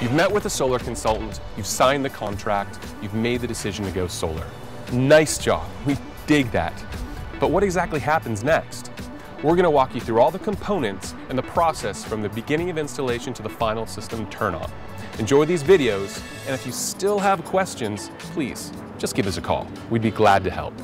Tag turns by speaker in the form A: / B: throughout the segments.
A: You've met with a solar consultant, you've signed the contract, you've made the decision to go solar. Nice job, we dig that. But what exactly happens next? We're going to walk you through all the components and the process from the beginning of installation to the final system turn on. Enjoy these videos, and if you still have questions, please just give us a call. We'd be glad to help.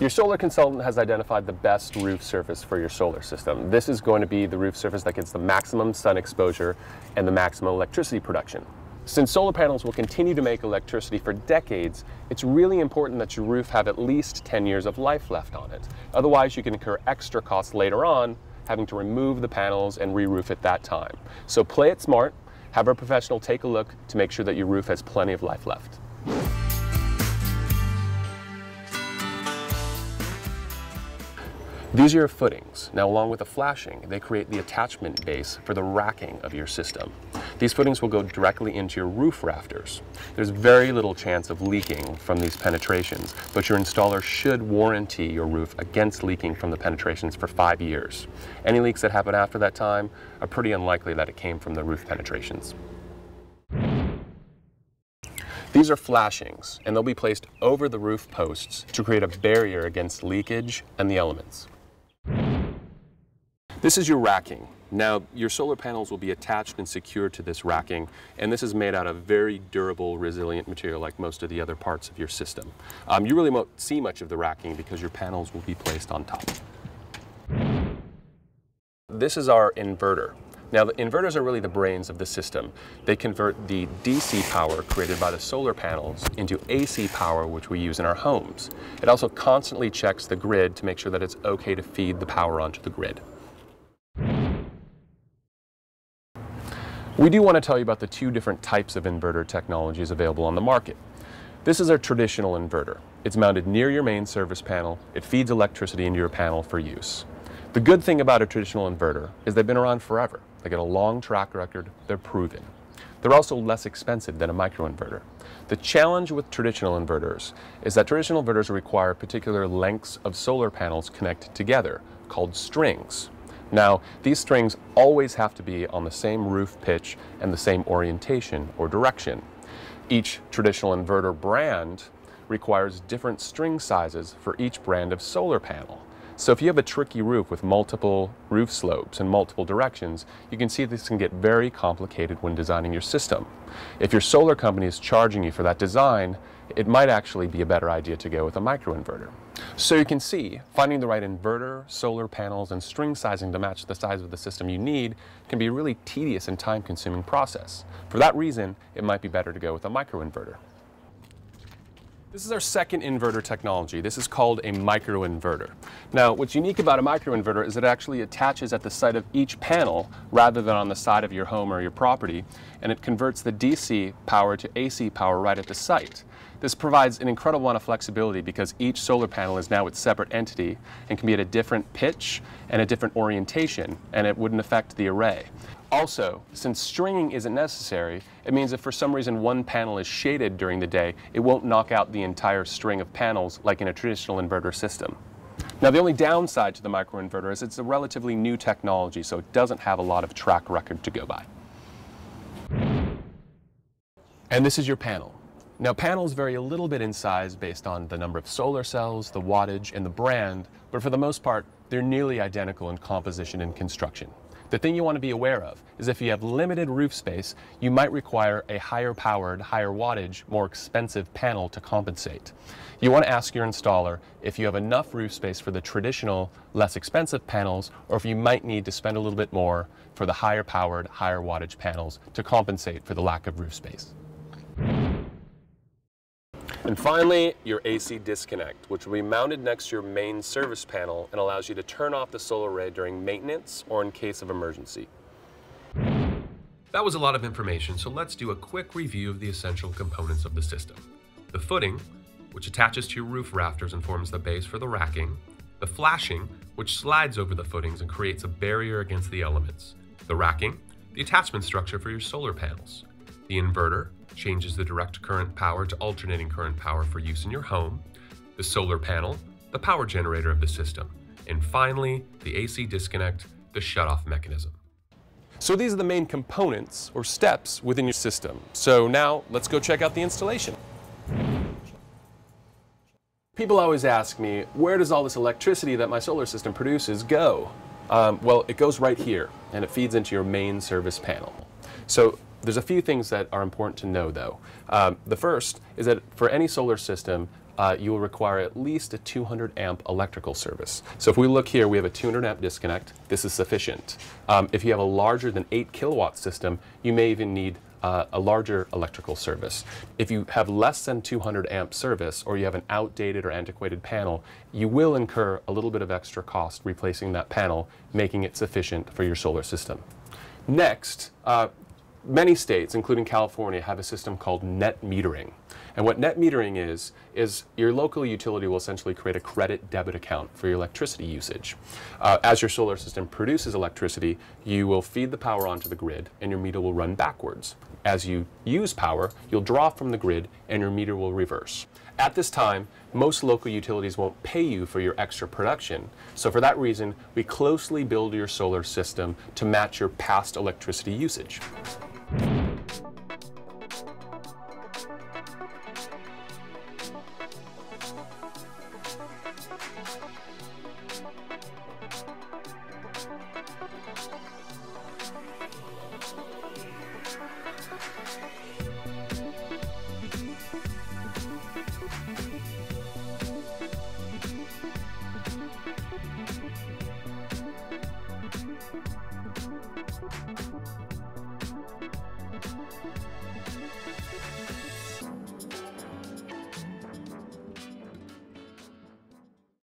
A: Your solar consultant has identified the best roof surface for your solar system. This is going to be the roof surface that gets the maximum sun exposure and the maximum electricity production. Since solar panels will continue to make electricity for decades, it's really important that your roof have at least 10 years of life left on it. Otherwise, you can incur extra costs later on having to remove the panels and re-roof at that time. So play it smart, have a professional take a look to make sure that your roof has plenty of life left. These are your footings. Now along with the flashing, they create the attachment base for the racking of your system. These footings will go directly into your roof rafters. There's very little chance of leaking from these penetrations, but your installer should warranty your roof against leaking from the penetrations for five years. Any leaks that happen after that time are pretty unlikely that it came from the roof penetrations. These are flashings, and they'll be placed over the roof posts to create a barrier against leakage and the elements. This is your racking. Now, your solar panels will be attached and secured to this racking, and this is made out of very durable, resilient material like most of the other parts of your system. Um, you really won't see much of the racking because your panels will be placed on top. This is our inverter. Now, the inverters are really the brains of the system. They convert the DC power created by the solar panels into AC power, which we use in our homes. It also constantly checks the grid to make sure that it's okay to feed the power onto the grid. We do want to tell you about the two different types of inverter technologies available on the market. This is our traditional inverter. It's mounted near your main service panel. It feeds electricity into your panel for use. The good thing about a traditional inverter is they've been around forever. They get a long track record, they're proven. They're also less expensive than a microinverter. The challenge with traditional inverters is that traditional inverters require particular lengths of solar panels connected together, called strings. Now, these strings always have to be on the same roof pitch and the same orientation or direction. Each traditional inverter brand requires different string sizes for each brand of solar panel. So if you have a tricky roof with multiple roof slopes and multiple directions, you can see this can get very complicated when designing your system. If your solar company is charging you for that design, it might actually be a better idea to go with a microinverter. So you can see, finding the right inverter, solar panels, and string sizing to match the size of the system you need can be a really tedious and time-consuming process. For that reason, it might be better to go with a microinverter. This is our second inverter technology. This is called a microinverter. Now, what's unique about a microinverter is it actually attaches at the site of each panel rather than on the side of your home or your property, and it converts the DC power to AC power right at the site. This provides an incredible amount of flexibility because each solar panel is now its separate entity and can be at a different pitch and a different orientation, and it wouldn't affect the array. Also, since stringing isn't necessary, it means if for some reason one panel is shaded during the day, it won't knock out the entire string of panels like in a traditional inverter system. Now the only downside to the microinverter is it's a relatively new technology, so it doesn't have a lot of track record to go by. And this is your panel. Now panels vary a little bit in size based on the number of solar cells, the wattage, and the brand, but for the most part, they're nearly identical in composition and construction. The thing you want to be aware of is if you have limited roof space, you might require a higher powered, higher wattage, more expensive panel to compensate. You want to ask your installer if you have enough roof space for the traditional, less expensive panels, or if you might need to spend a little bit more for the higher powered, higher wattage panels to compensate for the lack of roof space. And finally, your AC disconnect, which will be mounted next to your main service panel and allows you to turn off the solar array during maintenance or in case of emergency. That was a lot of information, so let's do a quick review of the essential components of the system. The footing, which attaches to your roof rafters and forms the base for the racking. The flashing, which slides over the footings and creates a barrier against the elements. The racking, the attachment structure for your solar panels. The inverter, changes the direct current power to alternating current power for use in your home, the solar panel, the power generator of the system, and finally, the AC disconnect, the shutoff mechanism. So these are the main components or steps within your system. So now let's go check out the installation. People always ask me, where does all this electricity that my solar system produces go? Um, well, it goes right here, and it feeds into your main service panel. So there's a few things that are important to know, though. Um, the first is that for any solar system, uh, you will require at least a 200 amp electrical service. So if we look here, we have a 200 amp disconnect. This is sufficient. Um, if you have a larger than 8 kilowatt system, you may even need uh, a larger electrical service. If you have less than 200 amp service or you have an outdated or antiquated panel, you will incur a little bit of extra cost replacing that panel, making it sufficient for your solar system. Next, uh, many states, including California, have a system called net metering. And what net metering is, is your local utility will essentially create a credit debit account for your electricity usage. Uh, as your solar system produces electricity, you will feed the power onto the grid and your meter will run backwards. As you use power, you'll draw from the grid and your meter will reverse. At this time, most local utilities won't pay you for your extra production. So for that reason, we closely build your solar system to match your past electricity usage. Thank you.